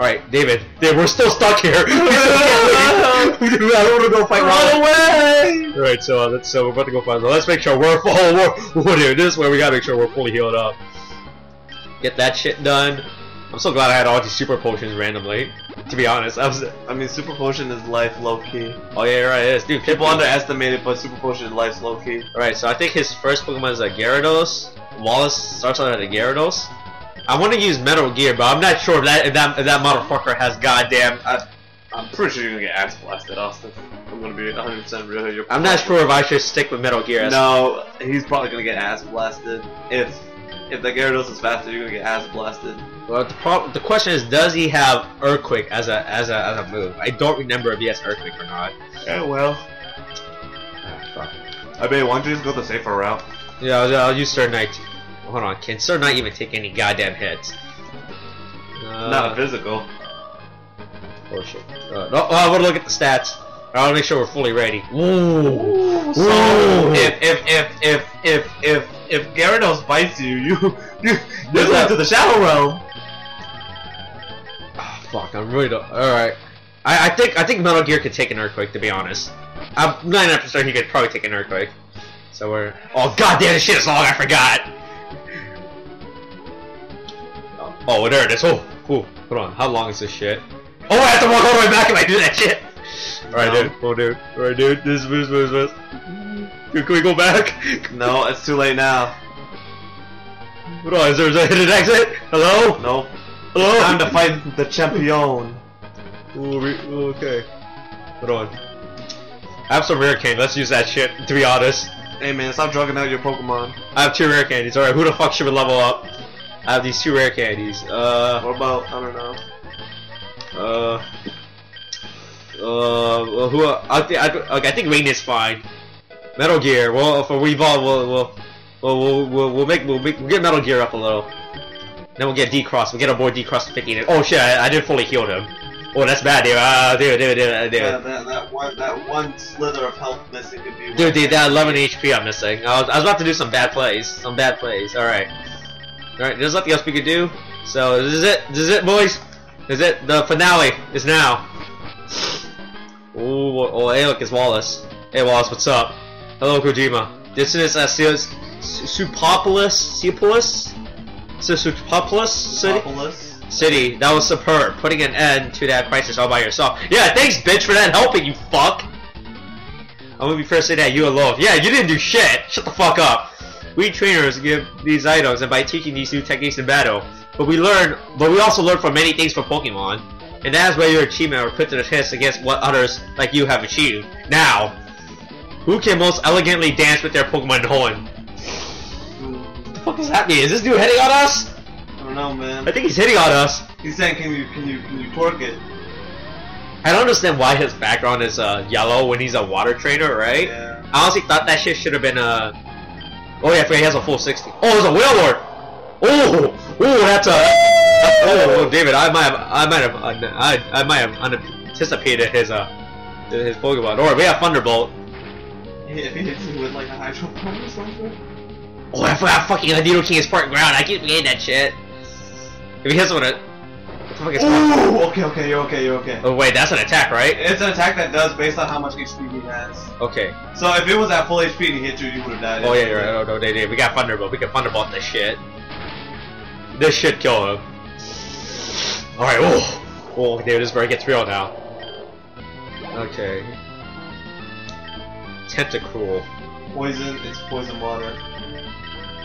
Alright, David. David, we're still stuck here. We still can't. I don't want to go fight Run Raleigh. away! Alright, so uh, let's so we're about to go find. Let's make sure we're full. We're, we're dude, this is where we gotta make sure we're fully healed up. Get that shit done. I'm so glad I had all these super potions randomly. To be honest, I was. I mean, Super Potion is life low key. Oh yeah, you're right. It is, dude. People People underestimate it, but Super Potion is life's low key. Alright, so I think his first Pokemon is a Gyarados. Wallace starts out at a Gyarados. I want to use Metal Gear, but I'm not sure if that if that, if that motherfucker has goddamn. I, I'm pretty sure you're gonna get ass blasted, Austin. I'm gonna be 100% real here. You're I'm not sure if I should stick with Metal Gear. No, he's probably gonna get ass blasted. If if the Gyarados is faster, you're gonna get ass blasted. Well, the, prob- the question is, does he have Earthquake as a as a as a move? I don't remember if he has Earthquake or not. Yeah, well. Ah, fuck. I bet why don't you just go the safer route? Yeah, I'll, I'll use Sir Knight. Hold on, can Sir Knight even take any goddamn hits? Uh, Not a physical. Oh shit. Uh, no, oh, I want to look at the stats. I want to make sure we're fully ready. Ooh. So Ooh. if if if if if if if Gyarados bites you, you you you that- go to the Shadow Realm. Ah, fuck, I'm really don't. Alright. I, I think I think Metal Gear could take an earthquake to be honest. I'm 99% he could probably take an earthquake. So we're Oh god damn this shit is long, I forgot! Oh, there it is. Oh, oh, hold on. How long is this shit? Oh I have to walk all the way back if I do that shit! Alright No. dude, oh dude. Alright dude, this moves, moves, moves. Dude, can we go back? No, it's too late now. Hold on, is there a hidden exit? Hello? No. Hello? Time to fight the champion. Ooh, okay. Hold on. I have some rare candy. Let's use that shit. To be honest, Hey man, stop drugging out your Pokemon. I have two rare candies. All right, who the fuck should we level up? I have these two rare candies. Uh, What about I don't know. uh, uh. Well, who? I think. I, okay, I think Rain is fine. Metal Gear. Well, for we evolve, we'll we'll we'll we'll, we'll, make we'll make we'll get Metal Gear up a little. Then we'll get D Cross. We'll get our boy D Cross to 15. Oh shit! I, I did fully heal him. Oh, that's bad, dude. Ah, dude, dude, dude, dude. Yeah, that, that one that one slither of health missing could be. Dude, dude, that 11 HP I'm missing. I was, I was about to do some bad plays. Some bad plays. Alright. Alright, there's nothing else we could do. So, this is it. This is it, boys. This is it. The finale is now. Ooh, oh, hey, look, it's Wallace. Hey, Wallace, what's up? Hello, Kojima. This is uh, Su- Su- Supopolis? Supolis? Su- Supopolis City? Metropolis. City, that was superb. Putting an end to that crisis all by yourself. Yeah, thanks, bitch, for that helping, you fuck. I'm gonna be first to say that you alone. Yeah, you didn't do shit. Shut the fuck up. We trainers give these items, and by teaching these new techniques in battle, but we learn, but we also learn from many things from Pokemon, and that is where your achievement are put to the test against what others like you have achieved. Now, who can most elegantly dance with their Pokemon horn? What the fuck mean? Is this dude hitting on us? I don't know, man. I think he's hitting on us. He's saying, can you can you can you twerk it? I don't understand why his background is uh, yellow when he's a water trainer, right? Yeah. I honestly thought that shit should have been uh Oh yeah, I forgot he has a full 60. Oh, it's a Wailord! Oh! Oh, that's a... Oh, oh, David, I might have... I might have... I, I might have anticipated his, uh... His Pokemon. Or we have Thunderbolt. If he hits you with like a hydro pump or something. Oh, I forgot fucking King is part ground. I keep forgetting that shit. If he hits with it... What the fuck is Ooh, okay, okay, you're okay, you're okay. Oh, wait, that's an attack, right? It's an attack that does based on how much HP he has. Okay. So if it was at full HP and he hit you, you would have died. Oh yeah, you're right. Oh no, they did. We got Thunderbolt. We can Thunderbolt this shit. This shit kill him. All right. Oh, oh, dude, this bird gets real now. Okay. Tentacruel. Poison, it's poison water.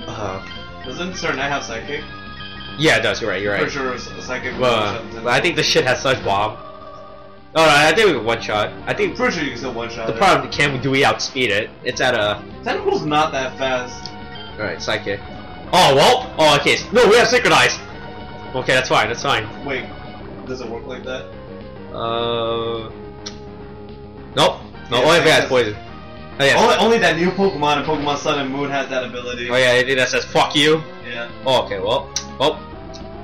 Uh, -huh. Doesn't Sir Knight have psychic? Yeah, it does. You're right. You're For right. sure, a psychic. But, I think this shit has such bomb. All right, I think we can one shot. I think Pretty sure you can still one shot. the problem can we do we outspeed it? It's at a. Tentacle's not that fast. All right, psychic. Oh well. Oh okay. No, we have synchronized. Okay, that's fine. That's fine. Wait, does it work like that? Uh. Nope. No, Yeah, only if it has poison. Oh yeah. Only, only that new Pokemon in Pokemon Sun and Moon has that ability. Oh yeah, I think that says fuck you. Yeah. Oh okay, well, well,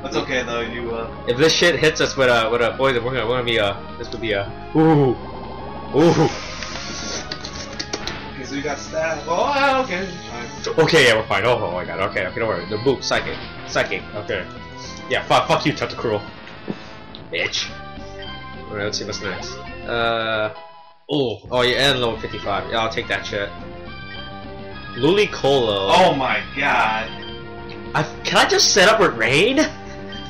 That's okay though. You uh. if this shit hits us with a with a poison, we're gonna we're gonna be uh this would be a ooh ooh. Okay, so you got staff. Oh, okay. Fine. Okay, yeah, we're fine. Oh, oh my god. Okay, okay, don't worry. The boot, psychic, psychic. Okay. Yeah, fuck, fuck you, Tentacruel. bitch. Alright, let's see what's next. Uh, oh, oh yeah, and level 55. Yeah, I'll take that shit. Ludicolo. Oh my god. I, can I just set up with Rain?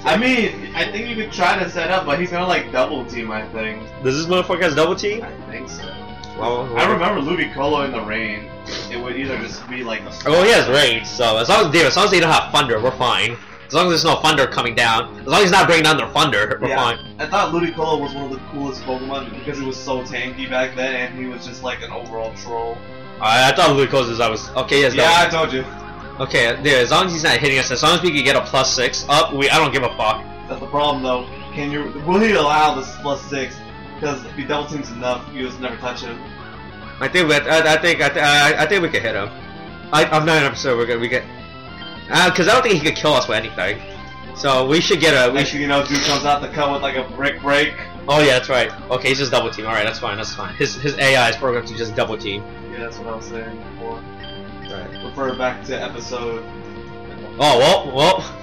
I mean, I think you could try to set up, but he's gonna like double team. I think. Does this motherfucker has double team? I think so. Well, I remember Ludicolo in the rain. It would either just be like a Oh, he has Rain, so as long as, dude, as long as they don't have Thunder, we're fine. As long as there's no Thunder coming down, as long as he's not bringing down their Thunder, we're Yeah. fine. I thought Ludicolo was one of the coolest Pokemon because it was so tanky back then, and he was just like an overall troll. I, I thought Lucas is I was okay. Yes, Yeah, I told you. Okay, dude, as long as he's not hitting us, as long as we can get a plus six up, we I don't give a fuck. That's the problem, though. Can you? Will he allow this plus six? Because if he double teams enough, you just never touch him. I think we, I, I think I, th- I, I think we can hit him. I, I'm not 100 percent we're gonna we get uh, because I don't think he could kill us with anything. So we should get a we Next should. you know, dude comes out the cut with like a brick break. Oh yeah, that's right. Okay, he's just double team. All right, that's fine. That's fine. His his AI is programmed to just double team. Yeah, that's what I was saying before. Refer back to episode. Oh well, well,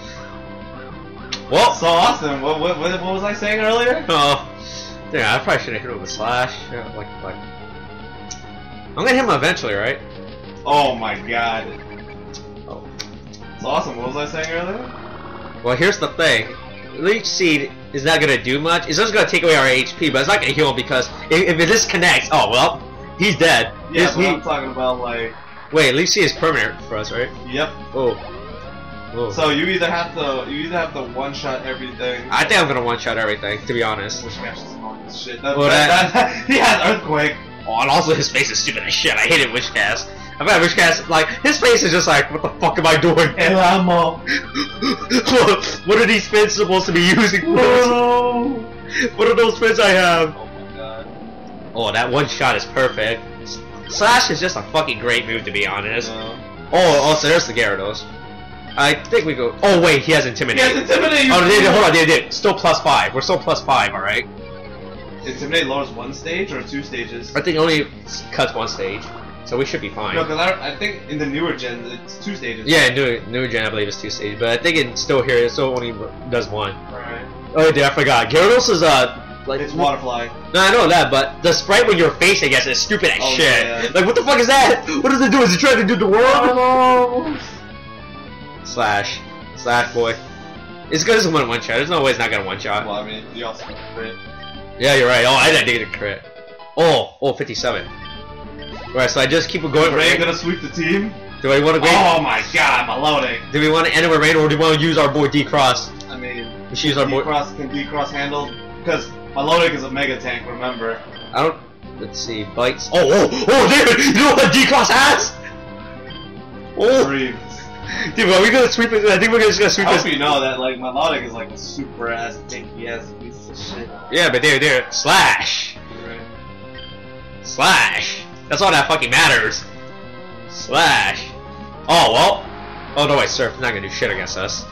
well. So awesome. what, what, what, what was I saying earlier? Oh, yeah, I probably should have hit him with a slash. Yeah, like, like. I'm gonna hit him eventually, right? Oh my god. Oh. It's awesome. What was I saying earlier? Well, here's the thing. Leech Seed is not gonna do much. It's just gonna take away our HP, but it's not gonna heal him because if, if it disconnects, oh well, he's dead. Yeah, but he- I'm talking about like. Wait, Leech Seed is permanent for us, right? Yep. Oh. Oh. So you either have to you either have to one shot everything. I think I'm gonna one shot everything, to be honest. Cash is as shit. That, Well, that, that- he has earthquake. Oh, and also his face is stupid as shit. I hate hated Whiscash. I've had Whiscash, like, his face is just like, what the fuck am I doing? El amo. what are these fins supposed to be using for? No. What are those fins I have? Oh my god. Oh, that one shot is perfect. Slash is just a fucking great move, to be honest. No. Oh, also, there's the Gyarados. I think we go. Oh, wait, he has intimidate. He has intimidate. Oh, they, they, hold on, they did. Still plus five. We're still plus five, alright? Intimidate lowers one stage or two stages. I think only cuts one stage, so we should be fine. No, because I, I think in the newer gen it's two stages. Yeah, new new gen I believe is two stages, but I think it still here it still only does one. Alright. Oh, dude, I forgot. Gyarados is uh like It's waterfly. No, I know that, but the sprite when you're facing it is stupid as Oh, shit. yeah. Like, what the fuck is that? What does it do? Is it trying to do the world? Oh. Slash, slash boy. It's good as a one one shot. There's no way it's not gonna one shot. Well, I mean, you also crit. Yeah, you're right. Oh, I didn't get a crit. Oh, oh, 57. Right, so I just keep it going. Ray Rain. gonna sweep the team. Do I want to go? Oh my god, Milotic. Do we want to end it with rain, or do we want to use our boy D Cross? I mean, We should use our boy. D-Cross can D-Cross handle because Milotic is a mega tank. Remember? I don't. Let's see. Bites. Oh, oh, oh, dude! You know what D Cross has? Oh, Breathe. dude, are we gonna sweep it? I think we're just gonna sweep I this. hope you know that like Milotic is like a super ass tanky ass piece of shit. Yeah, but there, there. Slash, Right. slash. That's all that fucking matters. Slash. Oh well. Oh no, wait, Surf's not gonna do shit against us.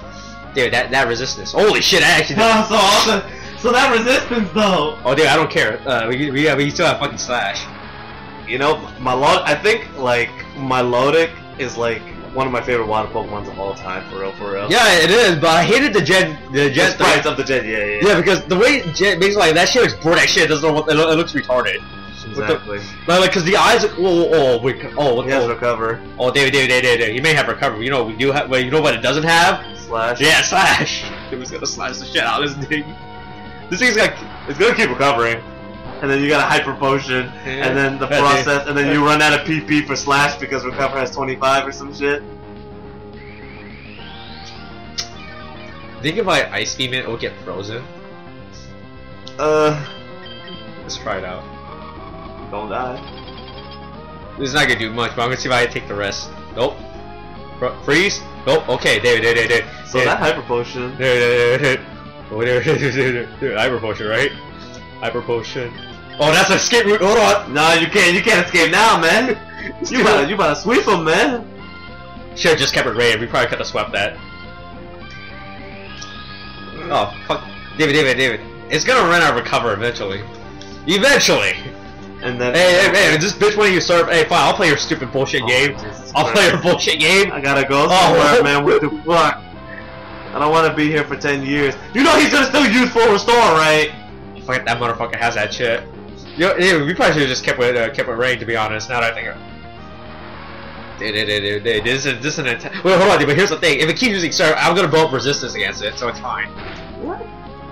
Dude, that that resistance. Holy shit! I actually. Did. so also, so that resistance though. Oh, dude, I don't care. Uh, we we, yeah, we still have fucking slash. You know, my lo- I think like Milotic is like one of my favorite water Pokemons of all time, for real, for real. Yeah, it is, but I hated the gen, the gen. Just sprites of the gen, yeah, yeah, Yeah, because the way gen, basically like, that shit looks bored as shit. Doesn't know it, it looks retarded. exactly. Like, like, cause the eyes. Look, oh, oh, wait, oh, what He has oh, recover oh, David, David, David, David, you may have recovery. You know, we do have. Well, you know what it doesn't have? slash. Yeah, slash. It was gonna slash the shit out of this thing. This thing's got. It's gonna keep recovering. And then you got a hyper potion, and then the process, and then you run out of PP for slash because recover has 25 or some shit. Think if I ice beam it, it'll get frozen. Uh, Let's try it out. don't die. This is not gonna do much, but I'm gonna see if I can take the rest. Nope. Fro- freeze? Nope. Okay, David, David, David. So David. that hyper potion. Dude, dude, dude, oh, dude, dude, dude, hyper potion, right? Hyper potion. Oh, that's an escape route. Hold on. No, you can't. You can't escape now, man. You better, you better sweep him, man. Should have just kept it rated. We probably could have swept that. Oh fuck, David, David, David. It's gonna run out of recover eventually. Eventually. And then. Hey, hey, man, this bitch when you serve. Hey, fine. I'll play your stupid bullshit Oh, game. I'll play your bullshit game. I gotta go Oh. man. What the fuck? I don't want to be here for 10 years. You know he's gonna still use full restore, right? Fuck that motherfucker has that shit. Yo, yeah, we probably should have just kept with uh, kept with Rain to be honest. Now that I think. of- Dude, dude, dude, dude, dude, This is this is an attack. Wait, hold on, dude. But here's the thing: if it keeps using Surf, I'm gonna build up resistance against it, so it's fine. What?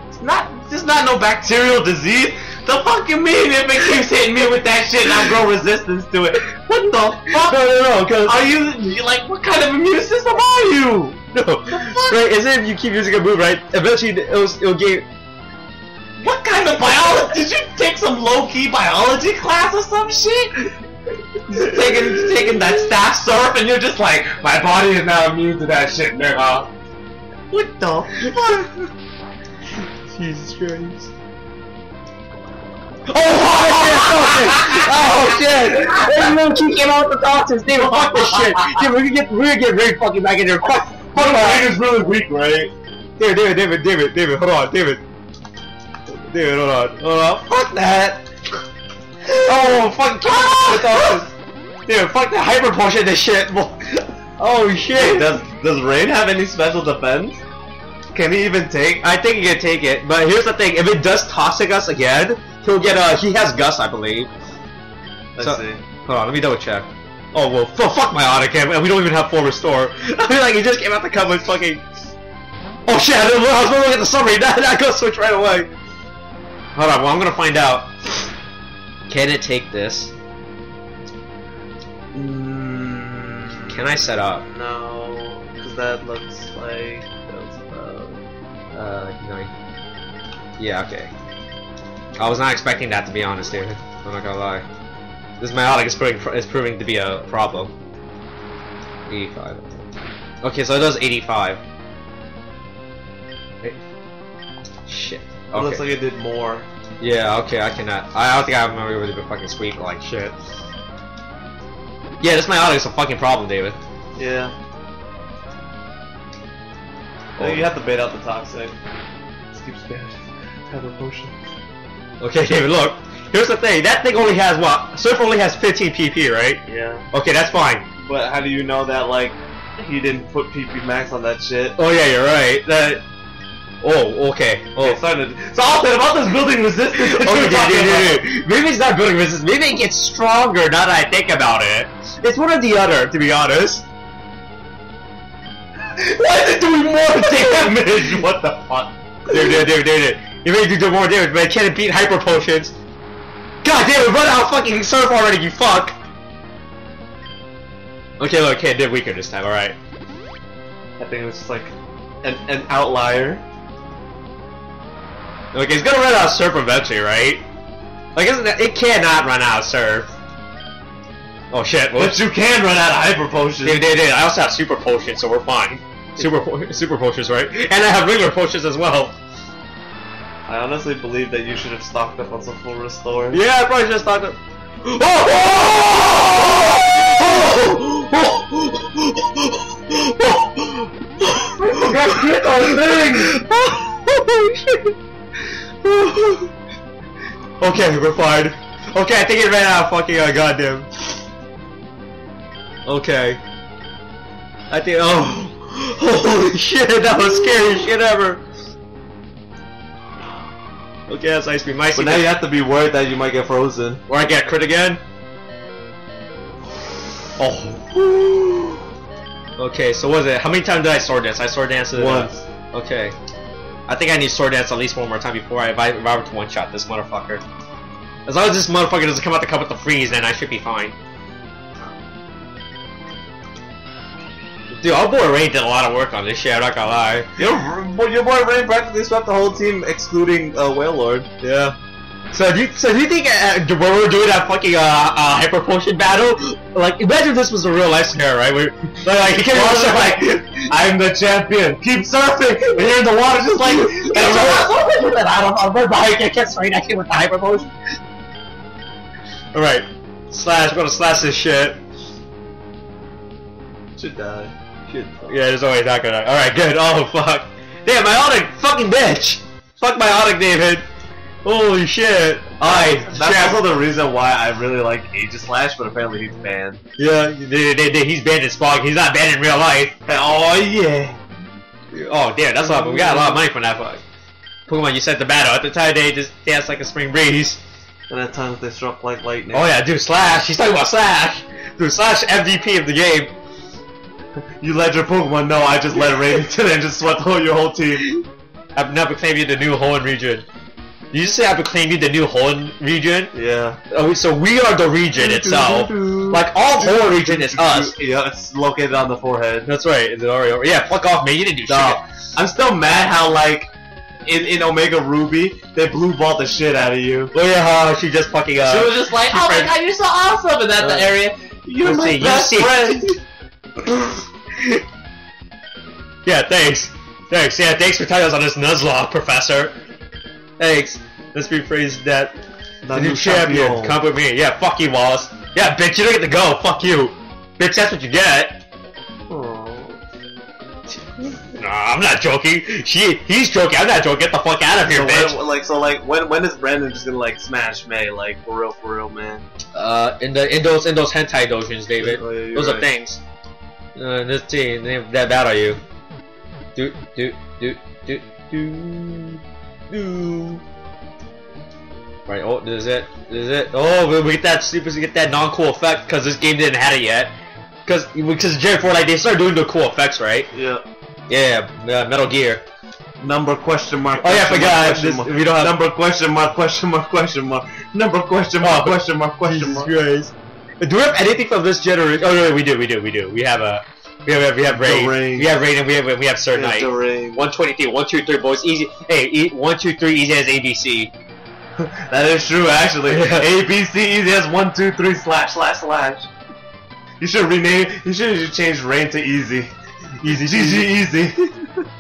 It's not. It's not no bacterial disease. The fucking mean if it keeps hitting me with that shit and I grow resistance to it. What the fuck? No, no, no, because Are you like what kind of immune system are you? no, right? Isn't if you keep using a move, right? Eventually, it'll it'll gain. What kind of biology? Did you take some low key biology class or some shit? Just taking taking that staff surf and you're just like, my body is now immune to that shit, nigga. What the fuck? Jesus Christ. Oh, oh, oh shit! Oh shit! Oh, hey, little kid came out with the toxins. Dude, fuck this shit. Dude, we're gonna get we're gonna get Rick fucking back in there. Fuck, fuck my is really weak, right? David, David, David, David, David, hold on, David. David, hold on, hold on. Fuck that. Oh, fuck, on. Dude, fuck the hyper potion. This shit. Oh shit. does does Rain have any special defense? Can he even take? I think he can take it, but here's the thing: if it does toxic us again, he'll get a. he has gust, I believe. Let's So- see. Hold on, let me double check. Oh well, f- fuck my autocam, and we don't even have full restore. I mean, like he just came out the cup with fucking. Oh shit! I was gonna look at the summary. That that go switch right away. Hold on, well I'm gonna find out. Can it take this? Mm, Can I set up? No, because that looks like that's about. Uh, nine. Yeah, okay. I was not expecting that to be honest, dude. I'm not gonna lie. This Milotic is proving is proving to be a problem. 85. Okay, so it does 85. Wait. Shit. It looks like it did more. Yeah, okay, I cannot. I don't think I remember it would fucking squeak like shit. Yeah, this Milotic is a fucking problem, David. Yeah. Oh. You have to bait out the toxic. Just keep spamming. Have a potion. Okay, David, look. Here's the thing. That thing only has what? Surf only has 15 PP, right? Yeah. Okay, that's fine. But how do you know that like he didn't put PP max on that shit? Oh yeah, you're right. That. Oh, okay. Oh. It's starting. So I'll say about this building resistance. Okay, dude, dude, dude, dude. Maybe it's not building resistance. Maybe it gets stronger now that I think about it. It's one or the other, to be honest. Why is it doing more damage? What the fuck? Dude, dude, dude, dude, dude. You may do more damage, but it can't beat hyper potions. God damn it, run out fucking surf already, you fuck! Okay, look, okay, it did weaker this time, alright. I think it was just like an an outlier. Okay, it's gonna run out of surf eventually, right? Like, isn't that, it cannot run out of surf. Oh shit, But you can run out of hyper potions. Dude, dude, dude, I also have super potions, so we're fine. Super, po- super potions, right? And I have regular potions as well. I honestly believe that you should have stocked up on some full restore. Yeah, I probably just thought that. Okay, we're fine. Okay, I think it ran out of fucking uh, goddamn. Okay. I think. Oh. Holy shit, that was scary shit ever. Okay, that's ice cream. Ice But now you have to be worried that you might get frozen. Or I get crit again? Oh. Okay, so what is it? How many times did I sword dance? I sword dance Once. Okay. I think I need sword dance at least one more time before I, if I, if I were to one shot this motherfucker. As long as this motherfucker doesn't come out the cup with the freeze, then I should be fine. Dude, our boy Rain did a lot of work on this shit, I'm not gonna lie. Your, your boy Rain practically swept the whole team, excluding uh, Wailord. Yeah. So do you, so do you think uh, when we were doing that fucking uh, uh, hyper potion battle, like imagine this was a real life scenario, right? Where, like, like, can't Well, like, I'm the champion. Keep surfing. And you're in the water, just like. I'm like, I don't know, but I can't straight at you with the hyper potion. All right, slash. We're gonna slash this shit. Should die. Shit. Yeah, there's always not gonna. All right, good. Oh fuck. Damn, my Onyx, fucking bitch. Fuck my Onyx, David. Holy shit. Alright, That's also the reason why I really like Aegislash, but apparently he's banned. Yeah, they, they, they, he's banned in Spawn. He's not banned in real life. Oh yeah. Oh, damn, that's a lot. We got a lot of money from that fuck. Pokemon, you sent the battle. At the time, they just dance like a spring breeze. And at times they struck like lightning. Oh yeah, dude, Slash. He's talking about Slash. Dude, Slash MVP of the game. You led your Pokemon. No, I just led Raven to and just swept whole your whole team. I've now proclaimed you the new Hoenn region. Did you say I proclaimed you the new Hoenn region? Yeah. Oh, so we are the region itself. Like all Hoenn region is us. Yeah, it's located on the forehead. That's right. Is it already over? Yeah, fuck off, man. You didn't do No, shit. I'm still mad how like in, in Omega Ruby they blue balled the shit out of you. Look at how she just fucking uh. she was just like, "Oh my god, you're so awesome!" And that's Uh, the area. You're let's my see, you best see- friend. yeah, thanks. Thanks. Yeah, thanks for telling us on this Nuzlocke, Professor. Thanks. Let's rephrase that. The, new champion. Come with me. Yeah, fuck you, Wallace. Yeah, bitch, you don't get to go. Fuck you. Bitch, that's what you get. Nah, I'm not joking. She, he's joking. I'm not joking. Get the fuck out of here, So bitch. when, like so like when when is Brendan just gonna like smash May like for real for real man? Uh, in the in those in those hentai dojins, David. Oh, yeah, you're Those are things. Uh, this team, they that battle you. Do do do do do do. Right. Oh, this is it. This is it. Oh, we, get that super. We get that non-cool effect because this game didn't have it yet. Because because Jerry Ford like they started doing the cool effects, right? Yeah. Yeah, uh, Metal Gear. Number question mark. Oh yeah, I forgot. mark, This, mark. we don't have Number question mark question mark question mark. Number question mark Oh, question mark question mark. Christ. Do we have anything from this generation? Oh no, we do, we do, we do. We have a, we have, we have Rain, Rain. we have Rain, and we have, we have Sir Knight. the ring. 123, 123, boys, easy. Hey, e- 123, easy as ABC. That is true, actually. Yeah. A B C easy as one two three slash slash slash. You should rename. You should change rain to easy. Easy, GG, easy.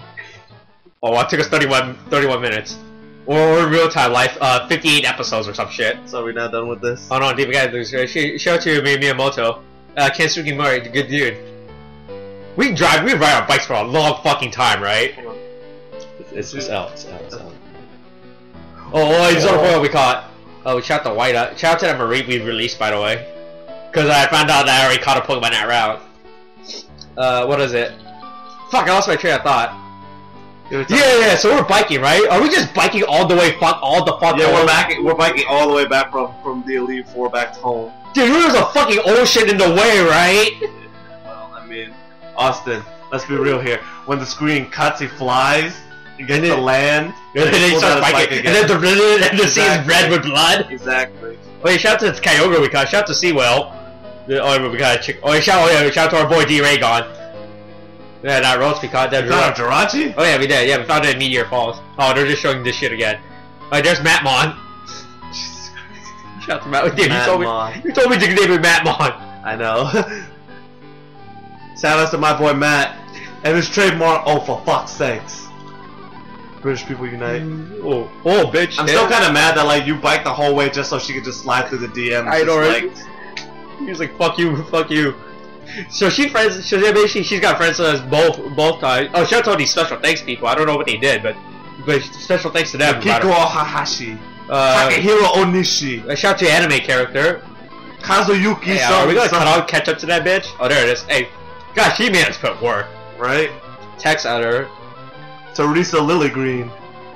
Oh, it took us 31, 31 minutes. Or in real time life, uh, 58 episodes or some shit. so we're not done with this. Oh no, David, we gotta this. Uh, sh- Shout out to Mi- Miyamoto. Uh, Kensuke Mori, good dude. We drive, we ride our bikes for a long fucking time, right? It's just out, it's L, it's L. Oh, oh, he's on the point we caught. Oh, we shot the white out. Shout out to that Marie we released, by the way. Because I found out that I already caught a Pokemon that route. Uh, what is it? Fuck, I lost my train of thought. Yeah, yeah, so we're biking, right? Are we just biking all the way fuck, all the fuck Yeah, we're back. We're biking all the way back from from the Elite Four back to home. Dude, there's a fucking ocean in the way, right? Well, I mean, Austin. Let's be real here. When the screen cuts, he flies. He gets And to land. And then he starts biking, again. and then the, and the sea is red with blood. Exactly. Wait, shout out to Kyogre we caught. Shout out to Seawell. Oh, we got a chick. Oh, shout, oh yeah, shout out to our boy D Raygon. Yeah, that roach we caught. That You got a Jirachi? Oh yeah, we did. Yeah, we found it in Meteor Falls. Oh, they're just showing this shit again. Alright, there's Matmon. Shout out to Matt. Dude, you told me. Matmon. You told me to name it Matmon. I know. Shout out to my boy Matt and his trademark. Oh, for fuck's sakes! British people unite. Oh, oh, bitch. I'm yeah. still kind of mad that like you biked the whole way just so she could just slide through the DM. I Just, know, like, right? He was like, "Fuck you, fuck you." So she friends. So yeah, basically, she's got friends with us both, both times. Oh, shout out to these special thanks people. I don't know what they did, but but special thanks to them. Kiko Hahashi, Uh, Takehiro Onishi, a shout out to anime character. Kazuyuki. Hey, uh, are we gonna cut out, catch up to that bitch? Oh, there it is. Hey, gosh, she made us put work. Right? Text at her, Teresa Lilligreen.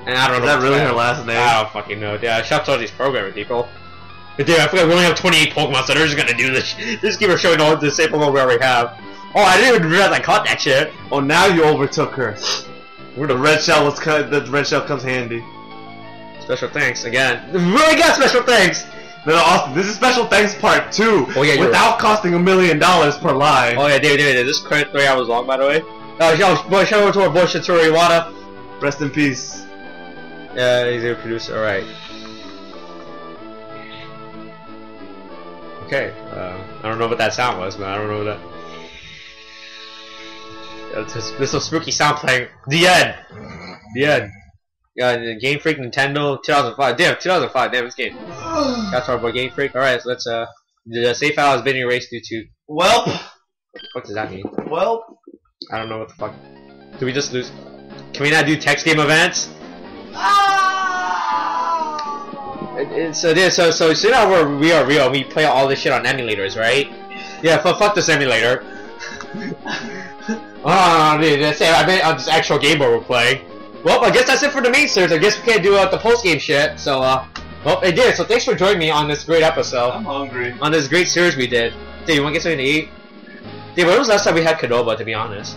and I don't Is know. that really her last name? I don't fucking know. Yeah, shout out to all these programming people. Dude, I forgot we only have 28 Pokemon, so they're just gonna do this. Just keep showing all the same Pokemon we already have. Oh, I didn't even realize I caught that shit. Oh, now you overtook her. We're The red shell was cut. The red shell comes handy. special thanks again. We really got special thanks. No, no, Austin, this is special thanks part two. Oh, yeah, without costing a million dollars per line. Oh yeah, dude, dude, this credit three hours long, by the way. Oh, shout, boy, shout out to our boy Satoru Iwata. Rest in peace. Yeah, he's a producer. All right. Okay. Uh, I don't know what that sound was, but I don't know what that. It's just, this is a spooky sound playing. The end. The end. Yeah, Game Freak Nintendo 2005. Damn, 2005. Damn, this game. That's our boy Game Freak. All right, so let's uh. The save file has been erased due to. Welp, What the fuck does that mean? welp. I don't know what the fuck. Do we just lose? Can we not do text game events? It- it- so this, so so so now we're we are real. We play all this shit on emulators, right? Yeah, fuck, fuck this emulator. Oh, dude, that's it. I bet on this actual game board we're playing. Well, I guess that's it for the main series. I guess we can't do uh, the post game shit. So, uh, well, it did. So thanks for joining me on this great episode, I'm hungry. on this great series we did. Dude, you want to get something to eat? Dude, when was the last time we had Canova? To be honest.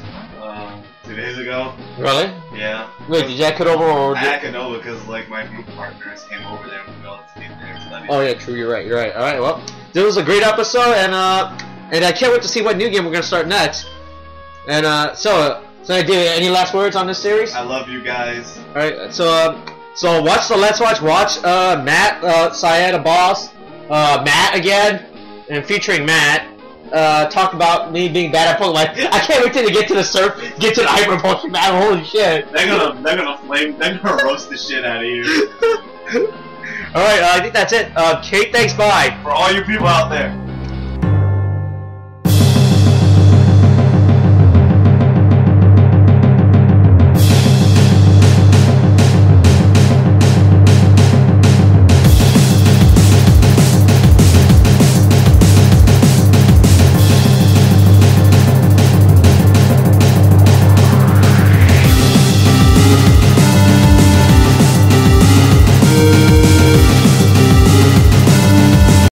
Two days ago. Really? Yeah. Wait, did you have Canova or? I Did... had Canova because like my group partners came over there and we all stayed there and studied. Oh yeah, true. You're right. You're right. All right. Well, this was a great episode, and uh, and I can't wait to see what new game we're gonna start next. And uh, so, so I did. Any last words on this series? I love you guys. All right. So, um, so watch the Let's Watch. Watch uh, Matt, uh, Syed, a boss, uh, Matt again, and featuring Matt. Uh, talk about me being bad at Pokemon. Like, I can't wait till they get to the surf, get to the hyper Pokemon battle. Holy shit! They're gonna they're gonna flame they're gonna roast the shit out of you. All right. Uh, I think that's it. Uh, Kate, thanks. Bye. For all you people out there.